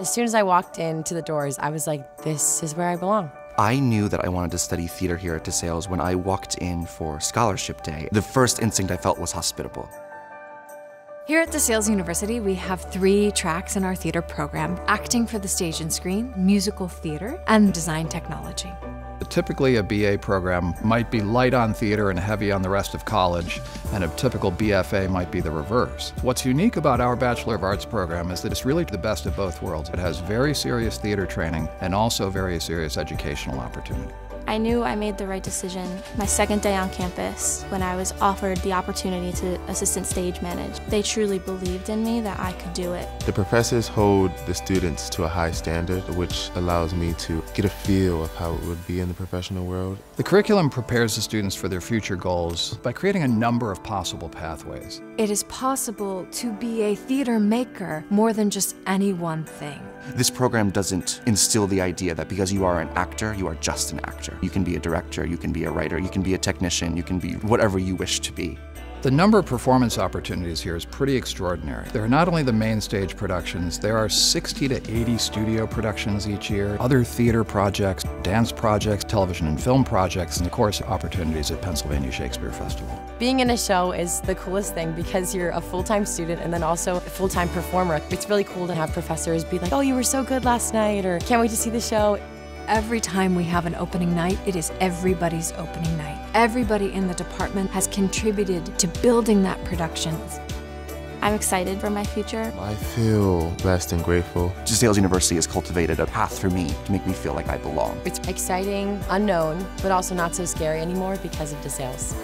As soon as I walked into the doors, I was like, this is where I belong. I knew that I wanted to study theater here at DeSales when I walked in for scholarship day. The first instinct I felt was hospitable. Here at DeSales University, we have three tracks in our theater program acting for the stage and screen, musical theater, and design technology. Typically, a BA program might be light on theater and heavy on the rest of college, and a typical BFA might be the reverse. What's unique about our Bachelor of Arts program is that it's really the best of both worlds. It has very serious theater training and also very serious educational opportunity. I knew I made the right decision my second day on campus when I was offered the opportunity to assistant stage manage. They truly believed in me that I could do it. The professors hold the students to a high standard, which allows me to get a feel of how it would be in the professional world. The curriculum prepares the students for their future goals by creating a number of possible pathways. It is possible to be a theater maker more than just any one thing. This program doesn't instill the idea that because you are an actor, you are just an actor. You can be a director, you can be a writer, you can be a technician, you can be whatever you wish to be. The number of performance opportunities here is pretty extraordinary. There are not only the main stage productions, there are 60 to 80 studio productions each year, other theater projects, dance projects, television and film projects, and of course opportunities at Pennsylvania Shakespeare Festival. Being in a show is the coolest thing because you're a full-time student and then also a full-time performer. It's really cool to have professors be like, oh, you were so good last night, or can't wait to see the show. Every time we have an opening night, it is everybody's opening night. Everybody in the department has contributed to building that production. I'm excited for my future. I feel blessed and grateful. DeSales University has cultivated a path for me to make me feel like I belong. It's exciting, unknown, but also not so scary anymore because of DeSales.